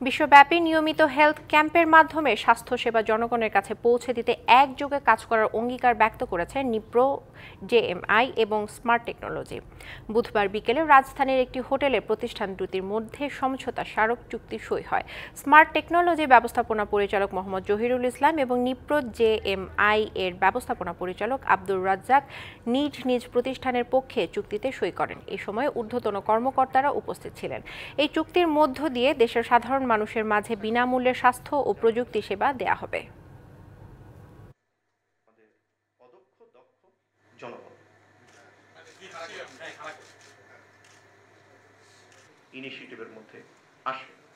বিশ্বব্যাপী নিয়মিত হেলথ ক্যাম্পের মাধ্যমে স্বাস্থ্যসেবা জনগণের কাছে পৌঁছে দিতে একযোগে কাজ করার অঙ্গীকার ব্যক্ত করেছে নিপ্রো, জেএমআই এবং স্মার্ট টেকনোলজি। বুধবার বিকেলে রাজধানীর একটি হোটেলে প্রতিষ্ঠান দুটির মধ্যে সমঝোতা স্মারক চুক্তি সই হয়। স্মার্ট টেকনোলজি ব্যবস্থাপনা পরিচালক মোহাম্মদ জহিরুল ইসলাম এবং নিপ্রো, জেএমআই এর ব্যবস্থাপনা পরিচালক আব্দুর রাজ্জাক নিজ নিজ প্রতিষ্ঠানের পক্ষে চুক্তিতে সই করেন। এ সময় ঊর্ধ্বতন কর্মকর্তারা উপস্থিত ছিলেন। এই চুক্তির মধ্য দিয়ে দেশের সাধারণ মানুষের মাঝে বিনামূল্যে স্বাস্থ্য ও প্রযুক্তি সেবা দেয়া হবে। ইনিশিয়েটিভের মধ্যে আসে।